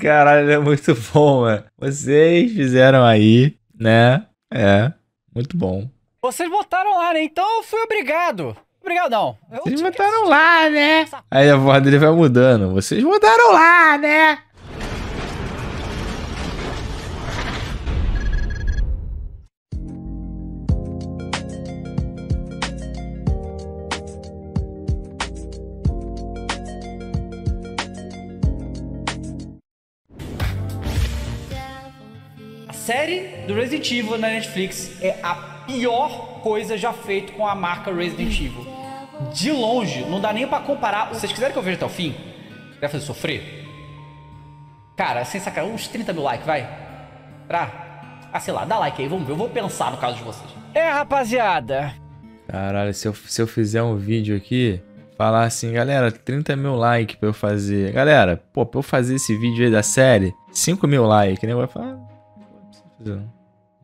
Caralho, é muito bom, mano. Vocês fizeram aí, né? É, muito bom. Vocês botaram lá, né? Então eu fui obrigado. Obrigado, não. Eu Vocês tinha que botaram lá, né? Aí a voz dele vai mudando. Vocês botaram lá, né? Série do Resident Evil na Netflix é a pior coisa já feita com a marca Resident Evil. De longe, não dá nem pra comparar. Vocês quiserem que eu veja até o fim? Vai fazer sofrer? Cara, sem sacar, uns 30 mil likes, vai? Pra? Ah, sei lá, dá like aí, vamos ver. Eu vou pensar no caso de vocês. É, rapaziada. Caralho, se eu, se eu fizer um vídeo aqui, falar assim, galera, 30 mil likes pra eu fazer. Galera, pô, pra eu fazer esse vídeo aí da série, 5 mil likes, né? Vai falar, não.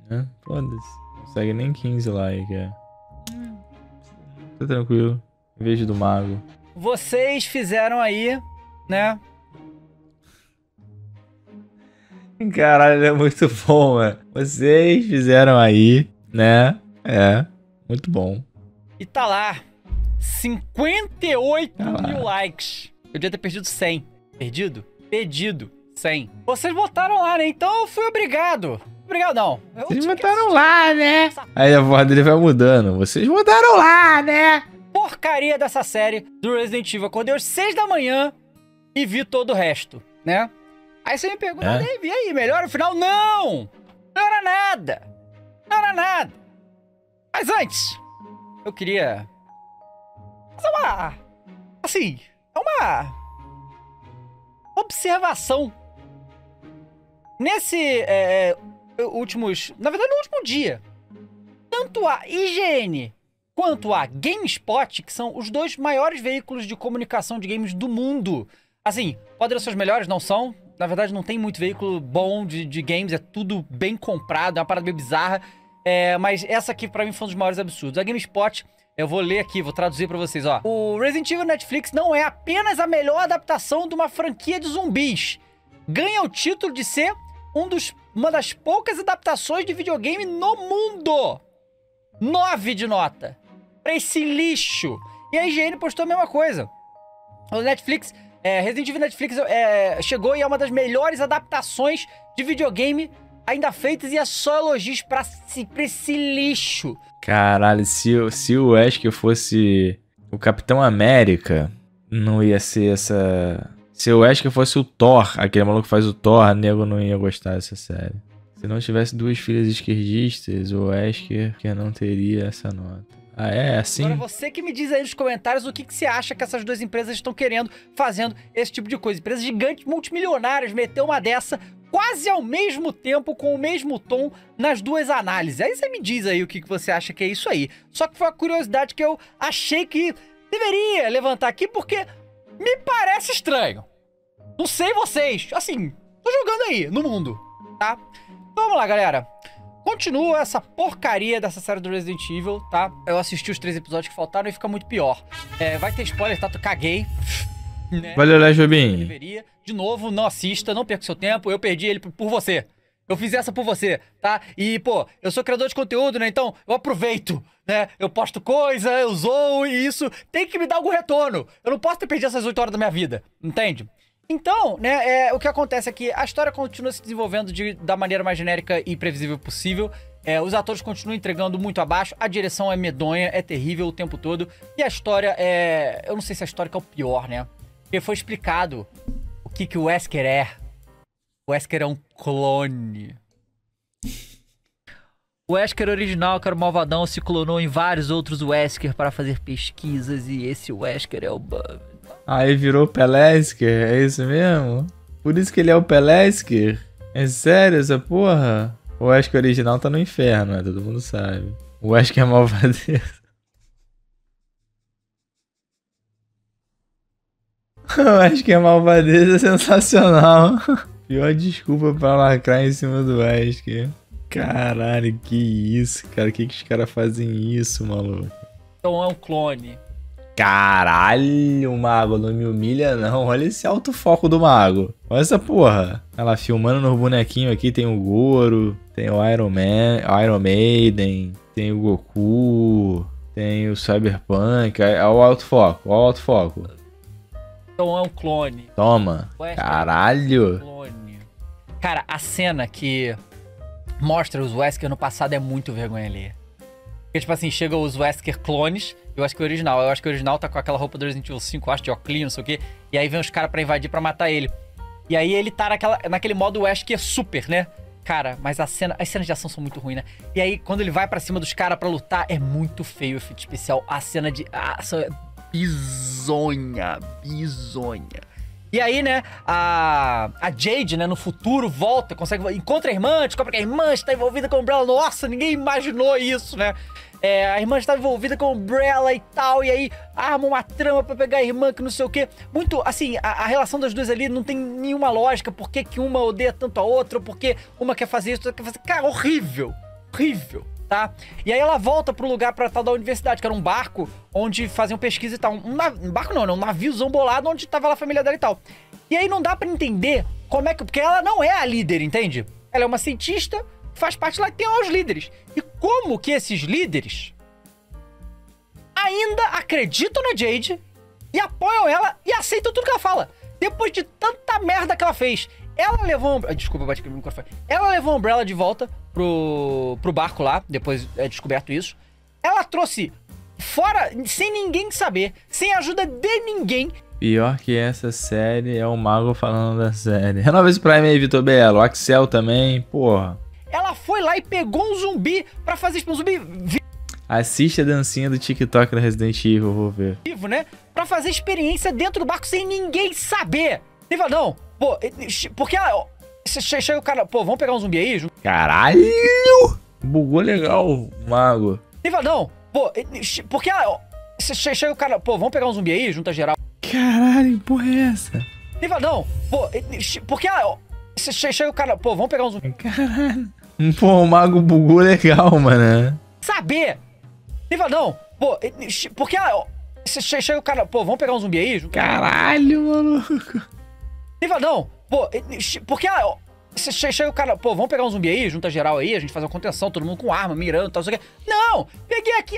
Né? Foda-se. Não consegue nem 15 likes, é. Tá tranquilo. Vez do mago. Vocês fizeram aí, né? Caralho, é muito bom, mano. Vocês fizeram aí, né? É, muito bom. E tá lá. 58 Tá lá. mil likes. Eu devia ter perdido 100. Perdido? Pedido. 100. Vocês botaram lá, né? Então eu fui obrigado. Obrigado, não. Eu Vocês que botaram lá, né? Aí a voz dele vai mudando. Vocês botaram lá, né? porcaria dessa série do Resident Evil. Acordei às 6 da manhã e vi todo o resto, né? Aí você me pergunta, É? E aí, melhor o final? Não! Não era nada! Não era nada! Mas antes, eu queria fazer uma... Assim, é uma... Observação. Nesse... é, últimos... Na verdade, no último dia. Tanto a IGN quanto a GameSpot, que são os dois maiores veículos de comunicação de games do mundo. Assim, podem ser os melhores, não são. Na verdade, não tem muito veículo bom de, de games, é tudo bem comprado, é uma parada meio bizarra. É, mas essa aqui, pra mim, foi um dos maiores absurdos. A GameSpot, eu vou ler aqui, vou traduzir pra vocês, ó. O Resident Evil Netflix não é apenas a melhor adaptação de uma franquia de zumbis. Ganha o título de ser um dos, uma das poucas adaptações de videogame no mundo. 9 de nota. Pra esse lixo. E a IGN postou a mesma coisa. O Netflix, é, Resident Evil Netflix é, chegou e é uma das melhores adaptações de videogame ainda feitas e é só elogios pra, pra esse lixo. Caralho, se, o- se o Wesker fosse o Capitão América, não ia ser essa. Se o Wesker fosse o Thor, aquele maluco que faz o Thor, nego não ia gostar dessa série. Se não tivesse duas filhas esquerdistas, o Wesker que não teria essa nota. Ah, é assim? Agora você que me diz aí nos comentários o que, que você acha que essas duas empresas estão querendo fazendo esse tipo de coisa. Empresas gigantes, multimilionárias, meter uma dessa quase ao mesmo tempo, com o mesmo tom nas duas análises. Aí você me diz aí o que, que você acha que é isso aí. Só que foi uma curiosidade que eu achei que deveria levantar aqui, porque me parece estranho. Não sei vocês. Assim, tô jogando aí, no mundo, tá? Então vamos lá, galera. Continua essa porcaria dessa série do Resident Evil, tá? Eu assisti os três episódios que faltaram e fica muito pior. É, vai ter spoiler, tá? Eu caguei. Né? Valeu, Léo Jobim. De novo, não assista, não perca seu tempo. Eu perdi ele por por você. Eu fiz essa por você, tá? E, pô, eu sou criador de conteúdo, né? Então, eu aproveito, né? Eu posto coisa, eu zoo e isso tem que me dar algum retorno. Eu não posso ter perdido essas 8 horas da minha vida, entende? Então, né, é, o que acontece é que a história continua se desenvolvendo de- da maneira mais genérica e previsível possível. É, os atores continuam entregando muito abaixo, a direção é medonha, é terrível o tempo todo. E a história é. Eu não sei se a história é o pior, né? Porque foi explicado o que, que o Wesker é. O Wesker é um clone. O Wesker original, que era o malvadão, se clonou em vários outros Wesker para fazer pesquisas e esse Wesker é o Bub. Aí virou Pelesker, é isso mesmo? Por isso que ele é o Pelesker? É sério essa porra? O Wesker original tá no inferno, né? Todo mundo sabe. O Wesker é malvadeza. O Wesker é malvadeza é sensacional. Pior desculpa pra lacrar em cima do Wesker. Caralho, que isso, cara. Que que os caras fazem isso, maluco? Então é um clone. Caralho, mago, não me humilha não. Olha esse alto foco do mago. Olha essa porra. Ela filmando no bonequinho aqui, tem o Goro, tem o Iron Man, Iron Maiden, tem o Goku, tem o Cyberpunk. Olha o alto foco, olha o alto foco. Então é um clone. Toma. Wesker Caralho. Clone. Cara, a cena que mostra os Wesker no passado é muito vergonha ali. Porque, tipo assim, chega os Wesker clones e o Wesker original. Eu acho que o original tá com aquela roupa do Resident Evil 5, acho de óculos, não sei o quê. E aí vem os caras pra invadir pra matar ele. E aí ele tá naquela, naquele modo Wesker super, né? Cara, mas a cena, as cenas de ação são muito ruins, né? E aí, quando ele vai pra cima dos caras pra lutar, é muito feio o efeito especial. A cena de. A ação é bizonha, bizonha. E aí, né, a, a Jade, né, no futuro volta, consegue, encontra a irmã, descobre que a irmã está envolvida com a Umbrella. Nossa, ninguém imaginou isso, né? É, a irmã está envolvida com a Umbrella e tal, e aí arma uma trama pra pegar a irmã, que não sei o quê. Muito, assim, a, a relação das duas ali não tem nenhuma lógica. Por que, que uma odeia tanto a outra, ou por que uma quer fazer isso, outra quer fazer... Cara, horrível, horrível tá? E aí ela volta pro lugar pra tal da universidade, que era um barco onde faziam pesquisa e tal. Um, um barco não, né? Um naviozão bolado onde tava lá a família dela e tal. E aí não dá para entender como é que. Porque ela não é a líder, entende? Ela é uma cientista, faz parte lá tem lá os líderes. E como que esses líderes ainda acreditam na Jade e apoiam ela e aceitam tudo que ela fala. Depois de tanta merda que ela fez. Ela levou. Desculpa, bati no microfone. Ela levou a Umbrella de volta pro, pro barco lá, depois é descoberto isso. Ela trouxe fora, sem ninguém saber, sem ajuda de ninguém. Pior que essa série é o Mago falando da série. Renova esse Prime aí, Vitor Belo. O Axel também, porra. Ela foi lá e pegou um zumbi pra fazer um zumbi Assiste a dancinha do TikTok da Resident Evil, vou ver. vivo, né? Pra fazer experiência dentro do barco sem ninguém saber. Fala, não, pô, porque ela. Chega o cara, pô, vamos pegar um zumbi aí? Caralho! Bugou legal o mago. Ele fala, não, pô, porque ela. Chega o cara, pô, vamos pegar um zumbi aí, junta geral. Caralho, porra é essa? Ele fala, não, pô, porque ela. Chega o cara, pô, vamos pegar um zumbi. Caralho. Pô, o mago bugou legal, mano. Saber! Ele fala, não, pô, porque ela. Chega o cara, pô, vamos pegar um zumbi aí? Junta... Caralho, maluco. Ele fala, não, pô, porque ela. Chega o cara, pô, vamos pegar um zumbi aí, junta geral aí, a gente faz uma contenção, todo mundo com arma, mirando e tal, sei o que. Não! Peguei aqui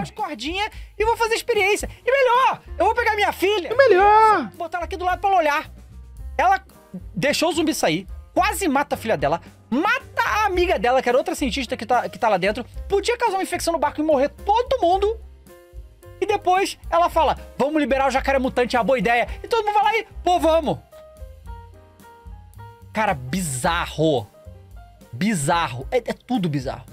as cordinhas e vou fazer experiência. E melhor, eu vou pegar minha filha. E melhor! Botar ela aqui do lado pra ela olhar. Ela deixou o zumbi sair, quase mata a filha dela, mata a amiga dela, que era outra cientista que tá, que tá lá dentro, podia causar uma infecção no barco e morrer todo mundo. E depois ela fala: vamos liberar o jacaré mutante, é uma boa ideia. E todo mundo vai lá e, pô, vamos. Cara, bizarro. Bizarro. É, é, tudo bizarro.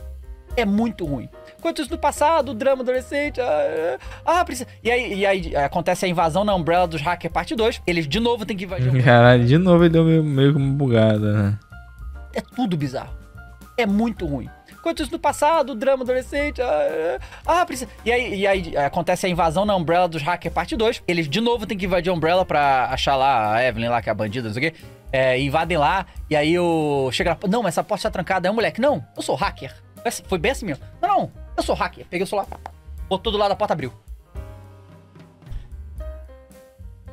É muito ruim. Enquanto isso, no passado, o drama adolescente. Ah, ah precisa. E aí, e aí acontece a invasão na Umbrella dos Hacker Parte 2. Eles de novo têm que invadir. Caralho, de novo ele deu meio, meio como bugada, né? É tudo bizarro. É muito ruim. Enquanto isso, no passado, drama adolescente. Ah, ah precisa. E aí, e aí acontece a invasão na Umbrella dos Hacker Parte 2. Eles de novo têm que invadir a Umbrella pra achar lá a Evelyn lá, que é a bandida, não sei o quê é, invadem lá, e aí o. Chega lá, não, mas essa porta tá trancada. Aí o moleque, não, eu sou hacker. Foi bem assim mesmo. Não, não, eu sou hacker. Peguei o celular, botou do lado da porta, abriu.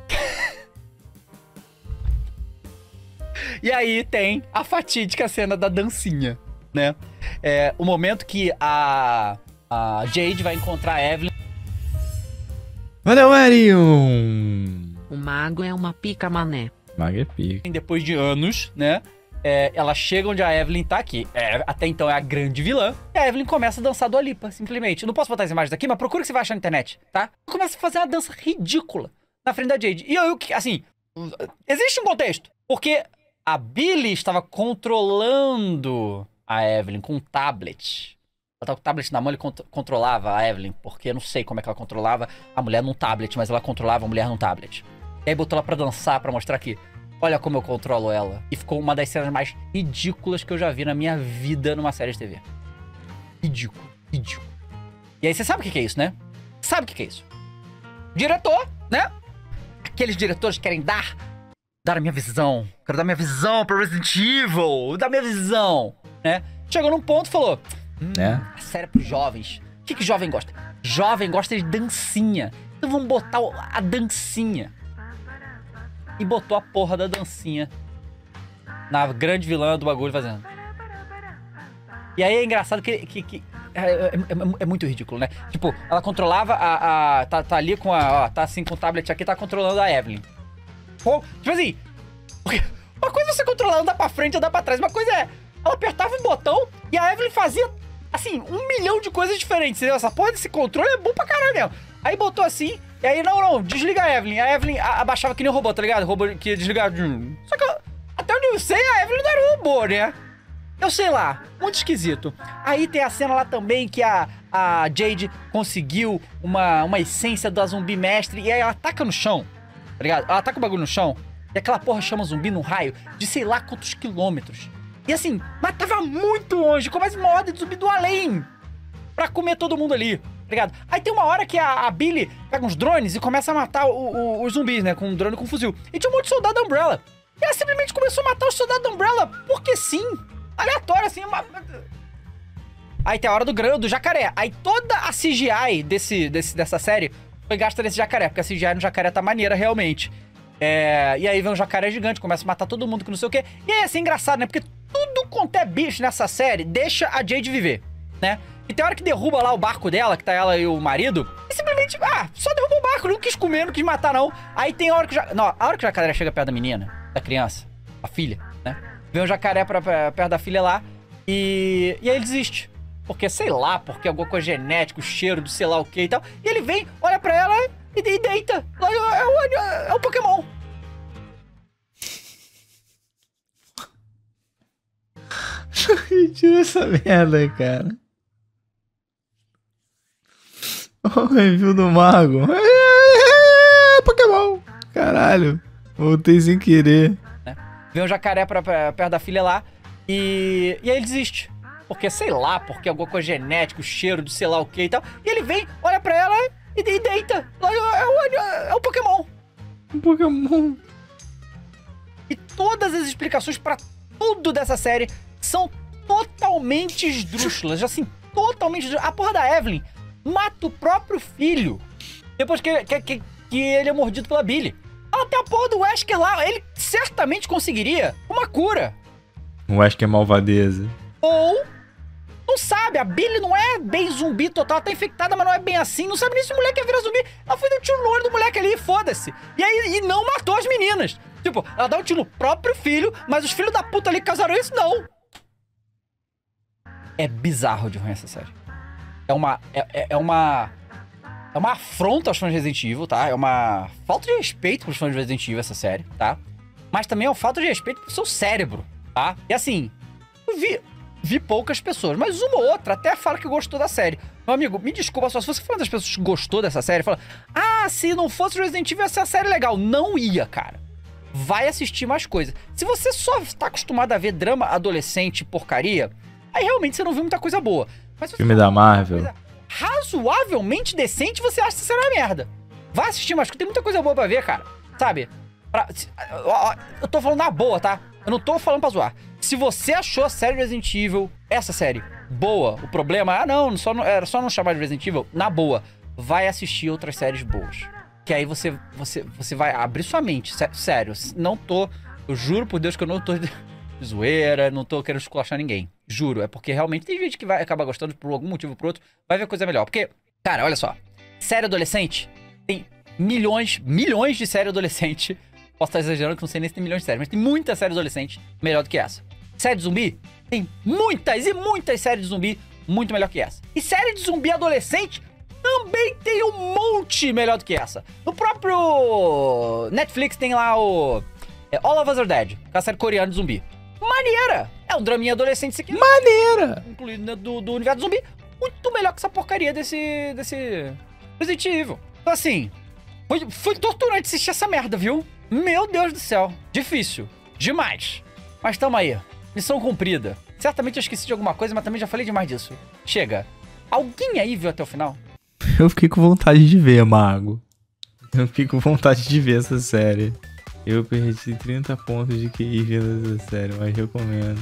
e aí tem a fatídica cena da dancinha, né? É, o momento que a, a Jade vai encontrar a Evelyn. Valeu, Erion! O mago é uma pica mané. Maga é pica. Depois de anos, né? É, ela chega onde a Evelyn tá aqui. É, até então é a grande vilã. E a Evelyn começa a dançar do Alipa, simplesmente. não posso botar as imagens daqui, mas procura o que você vai achar na internet, tá? Começa a fazer uma dança ridícula na frente da Jade. E eu, assim, existe um contexto. Porque a Billy estava controlando a Evelyn com um tablet. Ela tava com o tablet na mão, cont controlava a Evelyn, porque eu não sei como é que ela controlava a mulher num tablet, mas ela controlava a mulher num tablet. E aí botou ela pra dançar, pra mostrar que olha como eu controlo ela. E ficou uma das cenas mais ridículas que eu já vi na minha vida numa série de TV. Ridículo, ridículo. E aí você sabe o que é isso, né? Sabe o que é isso? Diretor, né? Aqueles diretores que querem dar dar a minha visão. Quero dar minha visão pra Resident Evil. Dar minha visão, né? Chegou num ponto e falou: hum, é. A série é pros jovens. O que, que jovem gosta? Jovem gosta de dancinha. Então vamos botar a dancinha. E botou a porra da dancinha na grande vilã do bagulho fazendo. E aí é engraçado que. que, que- é, é- é- é muito ridículo, né? Tipo, ela controlava a. a- tá, tá ali com a. Ó, tá assim com o tablet aqui, tá controlando a Evelyn. Pô, tipo assim. Uma coisa é você controlar andar pra frente, andar pra trás. Uma coisa é. Ela apertava um botão e a Evelyn fazia, assim, um milhão de coisas diferentes. Entendeu? Essa porra desse controle é bom pra caralho mesmo. Aí botou assim, e aí, não, não, desliga a Evelyn. A Evelyn abaixava que nem um robô, tá ligado? O robô que ia desligar. Só que, até onde eu sei, a Evelyn não era um robô, né? Eu sei lá, muito esquisito. Aí tem a cena lá também que a, a Jade conseguiu uma, uma essência da zumbi mestre e aí ela taca no chão, tá ligado? Ela taca o bagulho no chão e aquela porra chama zumbi num raio de sei lá quantos quilômetros. E assim, mas tava muito longe, começa uma ordem de zumbi do além pra comer todo mundo ali, tá ligado? Aí tem uma hora que a, a Billy pega uns drones e começa a matar o- o- os zumbis, né? Com um drone com fuzil. E tinha um monte de soldado da Umbrella. E ela simplesmente começou a matar os soldados da Umbrella porque sim. Aleatório, assim, uma... Aí tem a hora do grão do jacaré. Aí toda a CGI desse, desse, dessa série foi gasta nesse jacaré, porque a CGI no jacaré tá maneira realmente. É, e aí vem um jacaré gigante, começa a matar todo mundo que não sei o quê. E aí, assim, engraçado, né? Porque tudo quanto é bicho nessa série deixa a Jade viver, né? E tem hora que derruba lá o barco dela, que tá ela e o marido, e simplesmente, ah, só derrubou o barco, não quis comer, não quis matar, não. Aí tem hora que jacaré. Não, a hora que o jacaré chega perto da menina, da criança, a filha, né? Vem o jacaré pra, pra- perto da filha lá e. E aí ele desiste. Porque, sei lá, porque alguma coisa genética, o cheiro do sei lá o que e tal. E ele vem, olha pra ela e, e deita. É o, é o Pokémon. Tira essa merda, cara. O review do Mago. É, Pokémon. Caralho. Voltei sem querer. Vem o jacaré pra, pra- perto da filha lá e. E aí ele desiste. Porque, sei lá, porque alguma coisa genética, o cheiro do sei lá o que e tal. E ele vem, olha pra ela e, e deita. É o, é o Pokémon. Um Pokémon. E todas as explicações pra tudo dessa série são totalmente esdrúxulas. Assim, totalmente esdrúxulas. A porra da Evelyn mata o próprio filho depois que, que, que, que ele é mordido pela Billy. Ela tem a porra do Wesker lá. Ele certamente conseguiria uma cura. Acho que é malvadeza. Ou. Não sabe, a Billy não é bem zumbi total, ela tá infectada, mas não é bem assim. Não sabe nem se o moleque ia virar zumbi. Ela foi dar um tiro no olho do moleque ali e foda-se. E aí, e não matou as meninas. Tipo, ela dá um tiro no próprio filho, mas os filhos da puta ali que causaram isso, não. É bizarro de ruim essa série. É uma. É, é- é uma. É uma afronta aos fãs de Resident Evil, tá? É uma falta de respeito pros fãs de Resident Evil essa série, tá? Mas também é uma falta de respeito pro seu cérebro, tá? E assim, eu vi, vi poucas pessoas, mas uma ou outra até fala que gostou da série. Meu amigo, me desculpa só, se você for uma das pessoas que gostou dessa série, fala, ah, se não fosse Resident Evil, essa série legal. Não ia, cara. Vai assistir mais coisas. Se você só tá acostumado a ver drama adolescente porcaria, aí realmente você não viu muita coisa boa. Mas Filme da Marvel. razoavelmente decente, você acha que isso é uma merda. Vai assistir, mas tem muita coisa boa pra ver, cara. Sabe? Pra- eu tô falando na boa, tá? Eu não tô falando pra zoar. Se você achou a série Resident Evil, essa série, boa, o problema, ah, não, só não- era só não chamar de Resident Evil, na boa, vai assistir outras séries boas. Que aí você, você, você vai abrir sua mente. sé- Sério, não tô. Eu juro por Deus que eu não tô zoeira, não tô querendo esculachar ninguém. Juro, é porque realmente tem gente que vai acabar gostando por algum motivo ou por outro, vai ver coisa melhor. Porque, cara, olha só. Série adolescente tem milhões, milhões de série adolescente. Posso estar exagerando que não sei nem se tem milhões de séries, mas tem muita série adolescente melhor do que essa. Série de zumbi tem muitas e muitas séries de zumbi muito melhor que essa. E série de zumbi adolescente também tem um monte melhor do que essa. No próprio Netflix tem lá o é, All of Us Are Dead, que é a série coreana de zumbi. Maneira! É um draminha adolescente aqui. Maneira! Incluído né, do, do universo zumbi. Muito melhor que essa porcaria desse. desse. Resident Evil. Então assim. Foi, foi torturante assistir essa merda, viu? Meu Deus do céu. Difícil. Demais. Mas tamo aí. Missão cumprida. Certamente eu esqueci de alguma coisa, mas também já falei demais disso. Chega. Alguém aí viu até o final? Eu fiquei com vontade de ver, Mago. Eu fiquei com vontade de ver essa série. Eu perdi 30 pontos de QI vendo essa série, mas recomendo.